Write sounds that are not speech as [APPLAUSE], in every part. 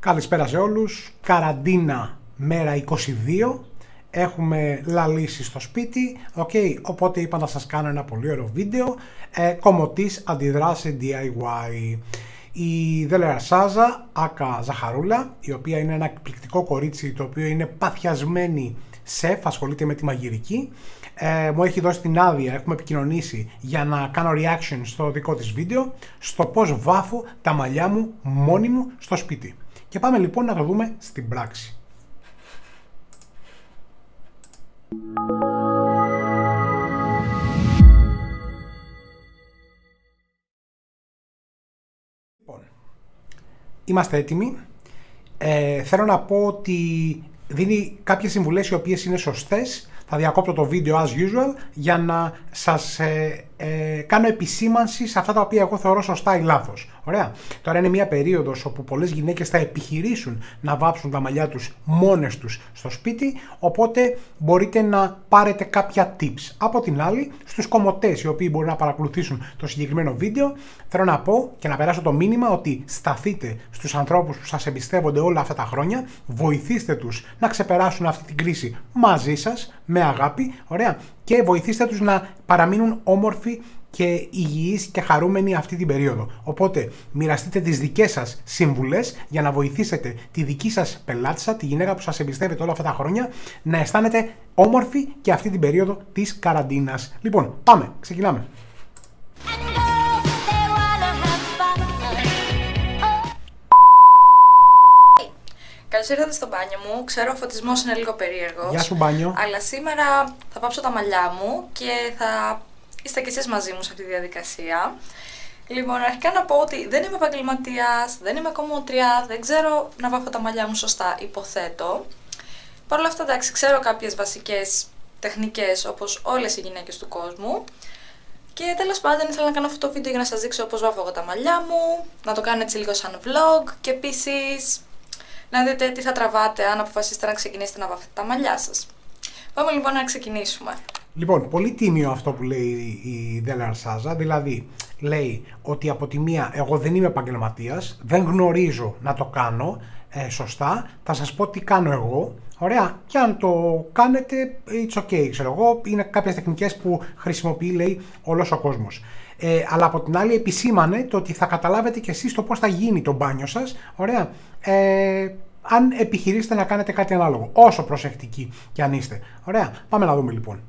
Καλησπέρα σε όλους. Καραντίνα μέρα 22. Έχουμε λαλήσεις στο σπίτι. Okay, οπότε είπα να σας κάνω ένα πολύ ωραίο βίντεο. Ε, κομωτής αντιδράσει DIY. Η Δέλερα Σάζα, Άκα Ζαχαρούλα, η οποία είναι ένα εκπληκτικό κορίτσι το οποίο είναι παθιασμένη σεφ, ασχολείται με τη μαγειρική. Ε, μου έχει δώσει την άδεια, έχουμε επικοινωνήσει για να κάνω reaction στο δικό της βίντεο, στο πώς βάφω τα μαλλιά μου μόνη μου στο σπίτι. Και πάμε λοιπόν να το δούμε στην πράξη. Λοιπόν, είμαστε έτοιμοι. Ε, θέλω να πω ότι δίνει κάποιες συμβουλές οι οποίες είναι σωστές. Θα διακόπτω το βίντεο as usual για να σας ε, ε, κάνω επισήμανση σε αυτά τα οποία εγώ θεωρώ σωστά ή λάθος. Ωραία. Τώρα είναι μια περίοδος όπου πολλές γυναίκες θα επιχειρήσουν να βάψουν τα μαλλιά τους μόνες τους στο σπίτι, οπότε μπορείτε να πάρετε κάποια tips. Από την άλλη, στους κομμωτές οι οποίοι μπορούν να παρακολουθήσουν το συγκεκριμένο βίντεο, θέλω να πω και να περάσω το μήνυμα ότι σταθείτε στους ανθρώπους που σας εμπιστεύονται όλα αυτά τα χρόνια, βοηθήστε τους να ξεπεράσουν αυτή την κρίση μαζί σας, με αγάπη, ωραία, και βοηθήστε τους να παραμείνουν όμορφοι και υγιείς και χαρούμενοι αυτή την περίοδο. Οπότε μοιραστείτε τις δικές σας σύμβουλες για να βοηθήσετε τη δική σας πελάτησα, τη γυναίκα που σας εμπιστεύεται όλα αυτά τα χρόνια, να αισθάνεται όμορφη και αυτή την περίοδο της καραντίνας. Λοιπόν, πάμε, ξεκινάμε. Καλώς ήρθατε στο μπάνιο μου. Ξέρω ο φωτισμός είναι λίγο περίεργος. Γεια σου, μπάνιο. Αλλά σήμερα θα πάψω τα μαλλιά μου και θα είστε κι εσείς μαζί μου σε αυτή τη διαδικασία. Λοιπόν, αρχικά να πω ότι δεν είμαι επαγγελματίας, δεν είμαι κομμότρια, δεν ξέρω να βάφω τα μαλλιά μου σωστά, υποθέτω. Παρ' όλα αυτά, εντάξει, ξέρω κάποιες βασικές τεχνικές όπως όλες οι γυναίκες του κόσμου. Και τέλος πάντων ήθελα να κάνω αυτό το βίντεο για να σας δείξω πώ βάφω εγώ τα μαλλιά μου, να το κάνω έτσι λίγο σαν vlog και επίσης να δείτε τι θα τραβάτε αν αποφασίσετε να ξεκινήσετε να βαφετε τα μαλλιά σας. Πάμε λοιπόν να ξεκινήσουμε. Λοιπόν, πολύ τίμιο αυτό που λέει η Δέλα Αρσάζα, δηλαδή λέει ότι από τη μία εγώ δεν είμαι επαγγελματίας, δεν γνωρίζω να το κάνω ε, σωστά, θα σας πω τι κάνω εγώ, ωραία, και αν το κάνετε, it's okay, ξέρω εγώ, είναι κάποιες τεχνικές που χρησιμοποιεί, λέει, όλος ο κόσμος. Ε, αλλά από την άλλη επισήμανε το ότι θα καταλάβετε κι εσείς το πώς θα γίνει το μπάνιο σας, ωραία, ε, αν επιχειρήσετε να κάνετε κάτι ανάλογο, όσο προσεκτικοί κι αν είστε. Ωραία, πάμε να δούμε λοιπόν.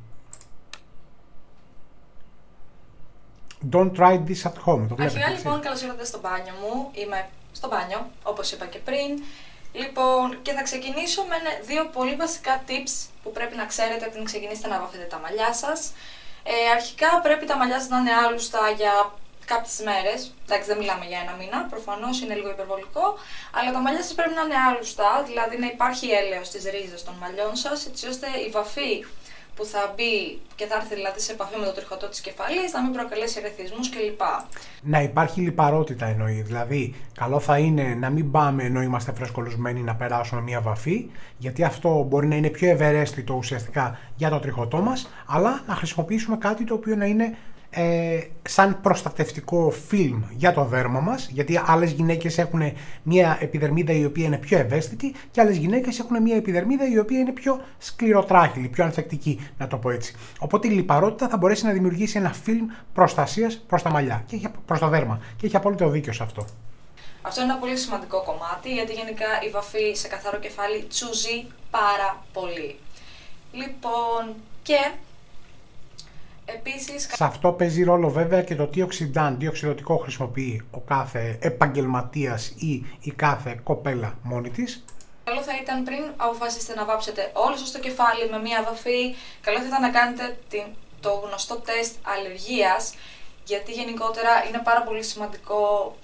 Don't try this at home. Το Αρχικά λοιπόν, καλώς ήρθατε στο μπάνιο μου. Είμαι στο μπάνιο, όπως είπα και πριν. Λοιπόν, και θα ξεκινήσω με δύο πολύ βασικά tips που πρέπει να ξέρετε πριν ξεκινήσετε να βαφείτε τα μαλλιά σας. Ε, αρχικά πρέπει τα μαλλιά σας να είναι άλουστα για κάποιες μέρες. Εντάξει, δεν μιλάμε για ένα μήνα, προφανώς είναι λίγο υπερβολικό. Αλλά τα μαλλιά σας πρέπει να είναι άλουστα, δηλαδή να υπάρχει έλαιο στις ρίζες των μαλλιών σας, έτσι ώστε η βαφή που θα μπει και θα έρθει δηλαδή σε επαφή με το τριχωτό της κεφαλής να μην προκαλέσει ερεθισμούς κλπ. Να υπάρχει λιπαρότητα εννοεί. Δηλαδή, καλό θα είναι να μην πάμε ενώ είμαστε φρεσκολουσμένοι να περάσουμε μια βαφή, γιατί αυτό μπορεί να είναι πιο ευερέστητο ουσιαστικά για το τριχωτό μας, αλλά να χρησιμοποιήσουμε κάτι το οποίο να είναι ε, σαν προστατευτικό φιλμ για το δέρμα μας, γιατί άλλες γυναίκες έχουν μια επιδερμίδα η οποία είναι πιο ευαίσθητη και άλλες γυναίκες έχουν μια επιδερμίδα η οποία είναι πιο σκληροτράχυλη, πιο ανθεκτική, να το πω έτσι. Οπότε η λιπαρότητα θα μπορέσει να δημιουργήσει ένα φιλμ προστασίας προς τα μαλλιά και προς το δέρμα και έχει απόλυτο δίκιο σε αυτό. Αυτό είναι ένα πολύ σημαντικό κομμάτι, γιατί γενικά η βαφή σε καθαρό κεφάλι τσούζει πάρα πολύ. Λοιπόν, και Επίσης... Σε αυτό παίζει ρόλο βέβαια και το τι οξυντάν, τι οξυδοτικό χρησιμοποιεί ο κάθε επαγγελματίας ή η κάθε κοπέλα μόνη της. Καλό θα ήταν πριν αποφασίσετε να βάψετε όλο σας το κεφάλι με μία βαφή, καλό θα ήταν να κάνετε την, το γνωστό τεστ αλλεργίας, γιατί γενικότερα είναι πάρα πολύ σημαντικό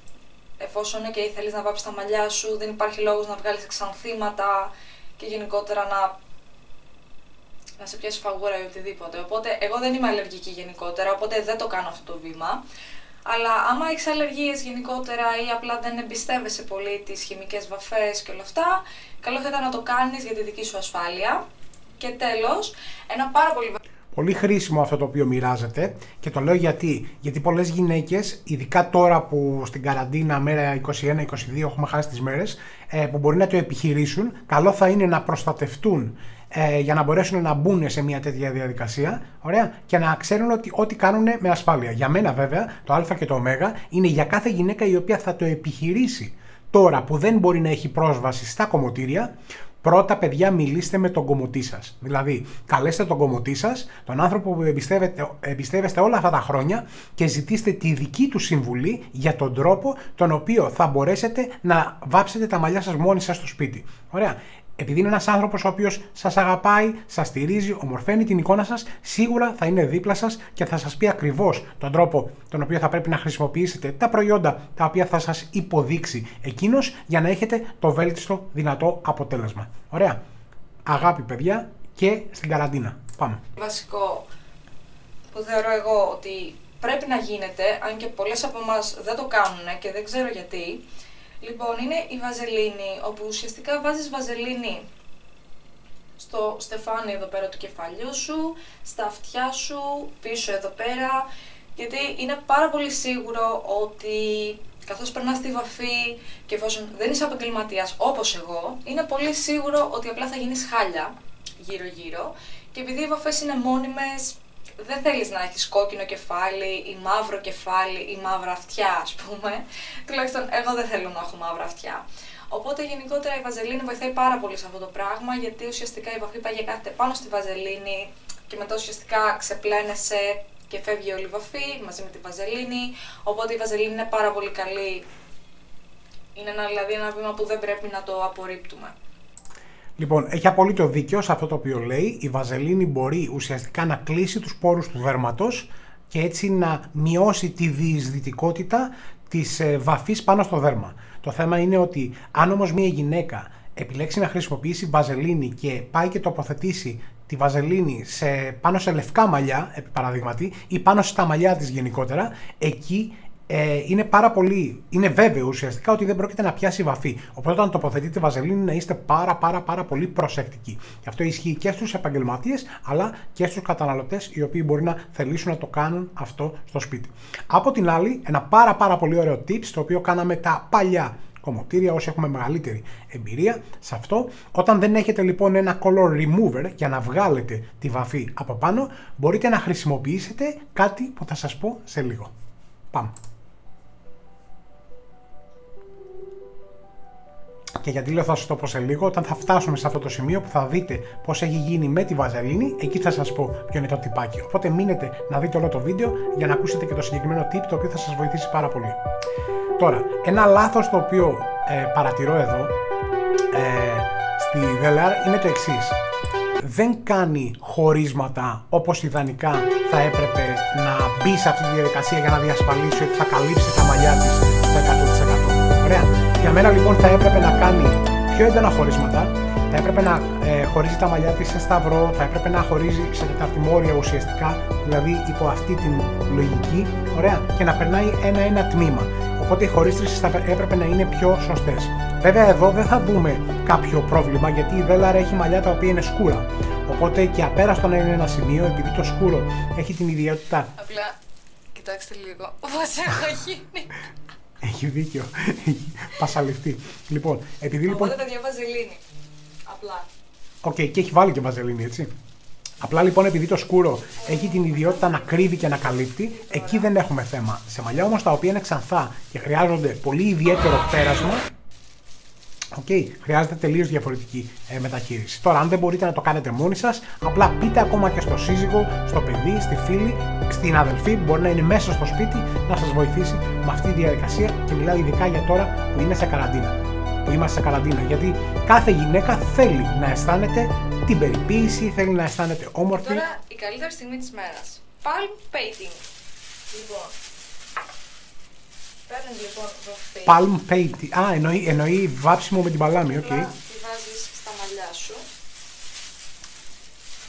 εφόσον και θέλεις να βάψεις τα μαλλιά σου, δεν υπάρχει λόγος να βγάλεις εξανθήματα και γενικότερα να να σε πιάσει φαγούρα ή οτιδήποτε. Οπότε, εγώ δεν είμαι αλλεργική γενικότερα, οπότε δεν το κάνω αυτό το βήμα. Αλλά άμα έχεις αλλεργίες γενικότερα ή απλά δεν εμπιστεύεσαι πολύ τις χημικές βαφές και όλα αυτά, καλό θα ήταν να το κάνεις για τη δική σου ασφάλεια. Και τέλος, ένα πάρα πολύ πολύ χρήσιμο αυτό το οποίο μοιράζεται και το λέω γιατί. Γιατί πολλές γυναίκες, ειδικά τώρα που στην καραντίνα μέρα 21-22 έχουμε χάσει τις μέρες, ε, που μπορεί να το επιχειρήσουν, καλό θα είναι να προστατευτούν ε, για να μπορέσουν να μπουν σε μια τέτοια διαδικασία ωραία, και να ξέρουν ότι ό,τι κάνουν με ασφάλεια. Για μένα βέβαια το Α και το Ω είναι για κάθε γυναίκα η οποία θα το επιχειρήσει τώρα που δεν μπορεί να έχει πρόσβαση στα κομμωτήρια Πρώτα, παιδιά, μιλήστε με τον κομμωτή σας. Δηλαδή, καλέστε τον κομμωτή σας, τον άνθρωπο που εμπιστεύεστε όλα αυτά τα χρόνια και ζητήστε τη δική του συμβουλή για τον τρόπο τον οποίο θα μπορέσετε να βάψετε τα μαλλιά σας μόνοι σας στο σπίτι. Ωραία επειδή είναι ένας άνθρωπος ο οποίος σας αγαπάει, σας στηρίζει, ομορφαίνει την εικόνα σας, σίγουρα θα είναι δίπλα σας και θα σας πει ακριβώς τον τρόπο τον οποίο θα πρέπει να χρησιμοποιήσετε τα προϊόντα τα οποία θα σας υποδείξει εκείνος για να έχετε το βέλτιστο δυνατό αποτέλεσμα. Ωραία. Αγάπη, παιδιά, και στην καραντίνα. Πάμε. Βασικό που θεωρώ εγώ ότι πρέπει να γίνεται, αν και πολλές από εμάς δεν το κάνουν και δεν ξέρω γιατί, Λοιπόν, είναι η βαζελίνη, όπου ουσιαστικά βάζεις βαζελίνη στο στεφάνι εδώ πέρα του κεφαλιού σου, στα αυτιά σου, πίσω εδώ πέρα, γιατί είναι πάρα πολύ σίγουρο ότι καθώς περνάς τη βαφή και εφόσον δεν είσαι επαγγελματίας όπως εγώ, είναι πολύ σίγουρο ότι απλά θα γίνεις χάλια γύρω-γύρω. Και επειδή οι βαφές είναι μόνιμες, δεν θέλεις να έχεις κόκκινο κεφάλι ή μαύρο κεφάλι ή μαύρα αυτιά ας πούμε. Τουλάχιστον εγώ δεν θέλω να έχω μαύρα αυτιά. Οπότε γενικότερα η βαζελίνη βοηθάει πάρα πολύ σε αυτό το πράγμα γιατί ουσιαστικά η βαφή κάθεται πάνω στη βαζελίνη και μετά ουσιαστικά ξεπλένεσαι και φεύγει όλη η βαφή μαζί με τη βαζελίνη. Οπότε η βαζελίνη είναι πάρα πολύ καλή. Είναι ένα, δηλαδή ένα βήμα που δεν πρέπει να το απορρίπτουμε. Λοιπόν, έχει απολύτω δίκιο σε αυτό το οποίο λέει. Η βαζελίνη μπορεί ουσιαστικά να κλείσει τους πόρους του δέρματος και έτσι να μειώσει τη διεισδυτικότητα της ε, βαφής πάνω στο δέρμα. Το θέμα είναι ότι αν όμως μια γυναίκα επιλέξει να χρησιμοποιήσει βαζελίνη και πάει και τοποθετήσει τη βαζελίνη σε, πάνω σε λευκά μαλλιά, επί παραδείγματι, ή πάνω στα μαλλιά της γενικότερα, εκεί ε, είναι πάρα πολύ, είναι βέβαιο ουσιαστικά ότι δεν πρόκειται να πιάσει βαφή. Οπότε όταν τοποθετείτε βαζελίνη να είστε πάρα πάρα πάρα πολύ προσεκτικοί. Και αυτό ισχύει και στους επαγγελματίες αλλά και στους καταναλωτές οι οποίοι μπορεί να θελήσουν να το κάνουν αυτό στο σπίτι. Από την άλλη, ένα πάρα πάρα πολύ ωραίο tips το οποίο κάναμε τα παλιά κομμωτήρια όσοι έχουμε μεγαλύτερη εμπειρία σε αυτό. Όταν δεν έχετε λοιπόν ένα color remover για να βγάλετε τη βαφή από πάνω, μπορείτε να χρησιμοποιήσετε κάτι που θα σας πω σε λίγο. Πάμε. Και γιατί λέω θα σας το πω σε λίγο, όταν θα φτάσουμε σε αυτό το σημείο που θα δείτε πώς έχει γίνει με τη βαζελίνη, εκεί θα σας πω ποιο είναι το τυπάκι. Οπότε μείνετε να δείτε όλο το βίντεο για να ακούσετε και το συγκεκριμένο tip το οποίο θα σας βοηθήσει πάρα πολύ. Τώρα, ένα λάθος το οποίο ε, παρατηρώ εδώ ε, στη Velar είναι το εξής. Δεν κάνει χωρίσματα όπως ιδανικά θα έπρεπε να μπει σε αυτή τη διαδικασία για να διασφαλίσει ότι θα καλύψει τα μαλλιά της στο 100%. Ωραία. Για μένα λοιπόν θα έπρεπε να κάνει πιο έντονα χωρίσματα, θα έπρεπε να ε, χωρίζει τα μαλλιά της σε σταυρό, θα έπρεπε να χωρίζει σε τεταρτημόρια ουσιαστικά, δηλαδή υπό αυτή την λογική, ωραία, και να περνάει ένα-ένα τμήμα. Οπότε οι χωρίστρες θα έπρεπε να είναι πιο σωστές. Βέβαια εδώ δεν θα δούμε κάποιο πρόβλημα γιατί η Βέλαρ έχει μαλλιά τα οποία είναι σκούρα. Οπότε και απέραστο να είναι ένα σημείο επειδή το σκούρο έχει την ιδιότητα. Απλά κοιτάξτε λίγο. Πώς [LAUGHS] έχω γίνει. Έχει δίκιο. Έχει πασαληφθεί. Λοιπόν, επειδή λοιπόν. Οπότε παιδιά βαζελίνη. Απλά. OK, okay, και έχει βάλει και βαζελίνη, έτσι. Απλά λοιπόν επειδή το σκούρο έχει την ιδιότητα να κρύβει και να καλύπτει, εκεί δεν έχουμε θέμα. Σε μαλλιά όμως τα οποία είναι ξανθά και χρειάζονται πολύ ιδιαίτερο πέρασμα, OK, okay, χρειάζεται τελείως διαφορετική ε, μεταχείριση. Τώρα, αν δεν μπορείτε να το κάνετε μόνοι σας, απλά πείτε ακόμα και στο σύζυγο, στο παιδί, στη φίλη, στην αδελφή που μπορεί να είναι μέσα στο σπίτι να σας βοηθήσει με αυτή τη διαδικασία και μιλάω ειδικά για τώρα που είναι σε καραντίνα. Που είμαστε σε καραντίνα. Γιατί κάθε γυναίκα θέλει να αισθάνεται την περιποίηση, θέλει να αισθάνεται όμορφη. Τώρα η καλύτερη στιγμή της μέρας. Palm painting. Λοιπόν, Παίρνει λοιπόν Palm painting. Α, εννοεί, εννοεί βάψιμο με την παλάμη, OK. Okay. Τη βάζεις στα μαλλιά σου.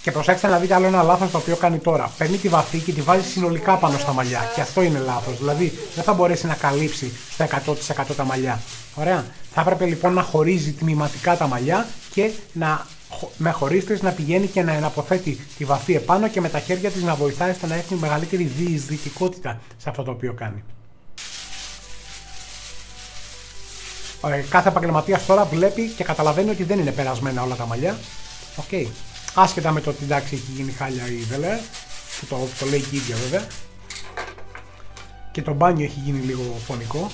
Και προσέξτε να δείτε άλλο ένα λάθος το οποίο κάνει τώρα. Παίρνει τη βαφή και τη βάζει συνολικά πάνω στα μαλλιά. Και αυτό είναι λάθος. Δηλαδή δεν θα μπορέσει να καλύψει στο 100% τα μαλλιά. Ωραία. Θα έπρεπε λοιπόν να χωρίζει τμηματικά τα μαλλιά και να με χωρίστρες να πηγαίνει και να εναποθέτει τη βαφή επάνω και με τα χέρια της να βοηθάει στο να έχει μεγαλύτερη διεισδυτικότητα σε αυτό το οποίο κάνει. Κάθε επαγγελματίας τώρα βλέπει και καταλαβαίνει ότι δεν είναι περασμένα όλα τα μαλλιά. OK. Okay. Άσχετα με το ότι εντάξει έχει γίνει χάλια η Βελέ, που το, το λέει και η ίδια βέβαια. Και το μπάνιο έχει γίνει λίγο φωνικό.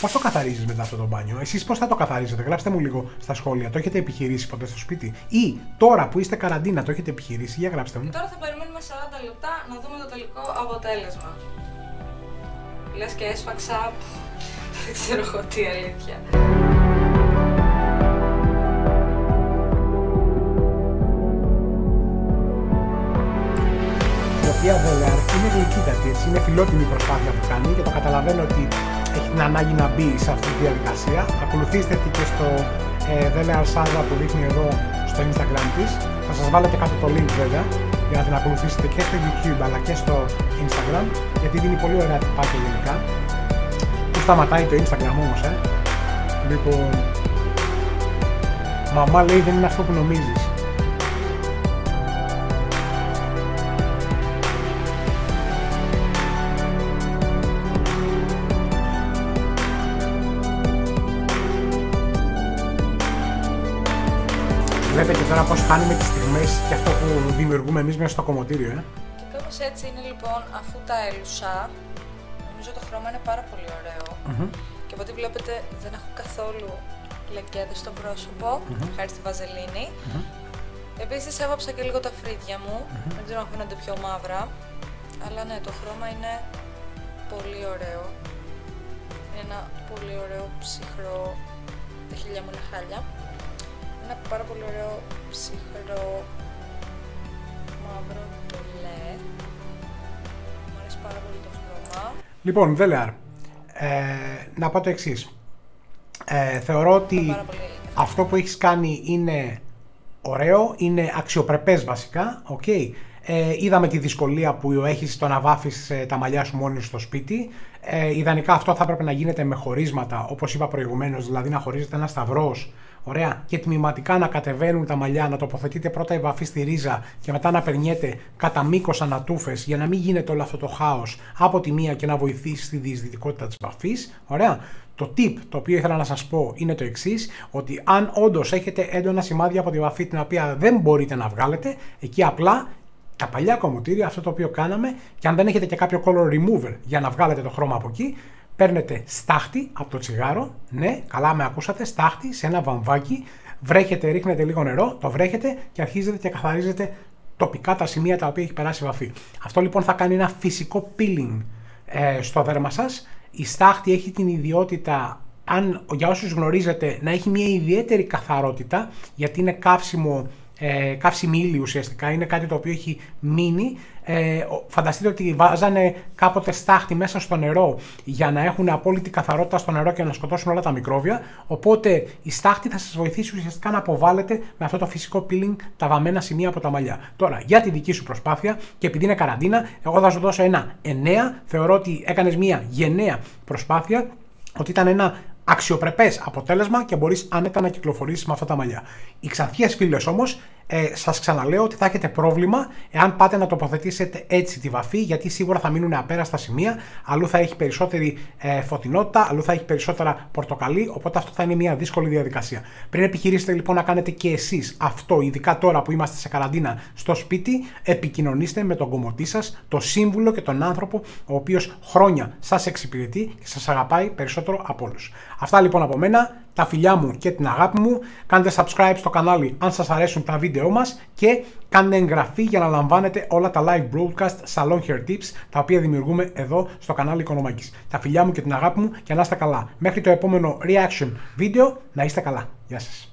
Πώς το καθαρίζεις μετά αυτό το μπάνιο, Εσείς πώς θα το καθαρίζετε, γράψτε μου λίγο στα σχόλια. Το έχετε επιχειρήσει ποτέ στο σπίτι, ή τώρα που είστε καραντίνα το έχετε επιχειρήσει, για γράψτε μου. Και τώρα θα περιμένουμε 40 λεπτά να δούμε το τελικό αποτέλεσμα. Λες και έσφαξα. Δεν ξέρω εγώ τι αλήθεια. Η οποία βέβαια είναι γλυκύτατη, έτσι, είναι φιλότιμη η προσπάθεια που κάνει και το καταλαβαίνω ότι έχει την ανάγκη να μπει σε αυτή τη διαδικασία. Ακολουθήστε τη και στο ε, Δέλε Αρσάδα που δείχνει εδώ στο Instagram της. Θα σας βάλω και κάτω το link βέβαια για να την ακολουθήσετε και στο YouTube αλλά και στο Instagram γιατί δίνει πολύ ωραία τυπάκια γενικά. Που σταματάει το Instagram όμως, ε. Λοιπόν, μαμά λέει δεν είναι αυτό που νομίζεις. Βλέπετε τώρα πώς χάνουμε τις στιγμές και αυτό που δημιουργούμε εμείς μέσα στο κομμωτήριο, ε. Και κάπως έτσι είναι λοιπόν, αφού τα έλουσα, νομίζω το χρώμα είναι πάρα πολύ ωραίο. Και από ό,τι βλέπετε δεν έχω καθόλου λεκκέδες στο πρόσωπο, mm-hmm. χάρη στη βαζελίνη. Mm-hmm. Επίσης έβαψα και λίγο τα φρύδια μου, δεν ξέρω αν φαίνονται πιο μαύρα. Αλλά ναι, το χρώμα είναι πολύ ωραίο. Είναι ένα πολύ ωραίο ψυχρό, τα χίλια μου είναι χάλια ένα πάρα πολύ ωραίο ψυχρό μαύρο μπλε. Μου αρέσει πάρα πολύ το χρώμα. Λοιπόν, Βέλεαρ, ε, να πω το εξής. Ε, θεωρώ ότι αυτό που έχεις κάνει είναι ωραίο, είναι αξιοπρεπές βασικά, okay. Ε, είδαμε τη δυσκολία που έχεις στο να βάφεις ε, τα μαλλιά σου μόνοι στο σπίτι. Ε, ιδανικά αυτό θα έπρεπε να γίνεται με χωρίσματα, όπως είπα προηγουμένως, δηλαδή να χωρίζεται ένα σταυρός Ωραία. Και τμηματικά να κατεβαίνουν τα μαλλιά, να τοποθετείτε πρώτα η βαφή στη ρίζα και μετά να περνιέται κατά μήκος ανατούφες για να μην γίνεται όλο αυτό το χάος από τη μία και να βοηθήσει στη διεισδυτικότητα της βαφή. Ωραία. Το tip το οποίο ήθελα να σας πω είναι το εξής, ότι αν όντως έχετε έντονα σημάδια από τη βαφή την οποία δεν μπορείτε να βγάλετε, εκεί απλά τα παλιά κομμωτήρια, αυτό το οποίο κάναμε, και αν δεν έχετε και κάποιο color remover για να βγάλετε το χρώμα από εκεί, παίρνετε στάχτη από το τσιγάρο, ναι, καλά με ακούσατε, στάχτη σε ένα βαμβάκι, βρέχετε, ρίχνετε λίγο νερό, το βρέχετε και αρχίζετε και καθαρίζετε τοπικά τα σημεία τα οποία έχει περάσει η βαφή. Αυτό λοιπόν θα κάνει ένα φυσικό peeling ε, στο δέρμα σας. Η στάχτη έχει την ιδιότητα, αν για όσους γνωρίζετε, να έχει μια ιδιαίτερη καθαρότητα, γιατί είναι καύσιμο ε, καύσιμη ύλη ουσιαστικά, είναι κάτι το οποίο έχει μείνει. Ε, φανταστείτε ότι βάζανε κάποτε στάχτη μέσα στο νερό για να έχουν απόλυτη καθαρότητα στο νερό και να σκοτώσουν όλα τα μικρόβια. Οπότε η στάχτη θα σας βοηθήσει ουσιαστικά να αποβάλλετε με αυτό το φυσικό peeling τα βαμμένα σημεία από τα μαλλιά. Τώρα, για τη δική σου προσπάθεια και επειδή είναι καραντίνα, εγώ θα σου δώσω ένα 9. Θεωρώ ότι έκανες μια γενναία προσπάθεια, ότι ήταν ένα αξιοπρεπές αποτέλεσμα και μπορείς άνετα να κυκλοφορήσεις με αυτά τα μαλλιά. Οι ξανθιές φίλες όμως, ε, σας ξαναλέω ότι θα έχετε πρόβλημα εάν πάτε να τοποθετήσετε έτσι τη βαφή, γιατί σίγουρα θα μείνουν απέραστα σημεία. Αλλού θα έχει περισσότερη ε, φωτεινότητα, αλλού θα έχει περισσότερα πορτοκαλί, οπότε αυτό θα είναι μια δύσκολη διαδικασία. Πριν επιχειρήσετε λοιπόν να κάνετε και εσείς αυτό, ειδικά τώρα που είμαστε σε καραντίνα στο σπίτι, επικοινωνήστε με τον κομμωτή σας, το σύμβουλο και τον άνθρωπο ο οποίος χρόνια σας εξυπηρετεί και σας αγαπάει περισσότερο από όλους. Αυτά λοιπόν από μένα, τα φιλιά μου και την αγάπη μου. Κάντε subscribe στο κανάλι αν σας αρέσουν τα βίντεό μας και κάντε εγγραφή για να λαμβάνετε όλα τα live broadcast salon hair tips τα οποία δημιουργούμε εδώ στο κανάλι Οικονομάκης. Τα φιλιά μου και την αγάπη μου και να είστε καλά. Μέχρι το επόμενο reaction βίντεο να είστε καλά. Γεια σας.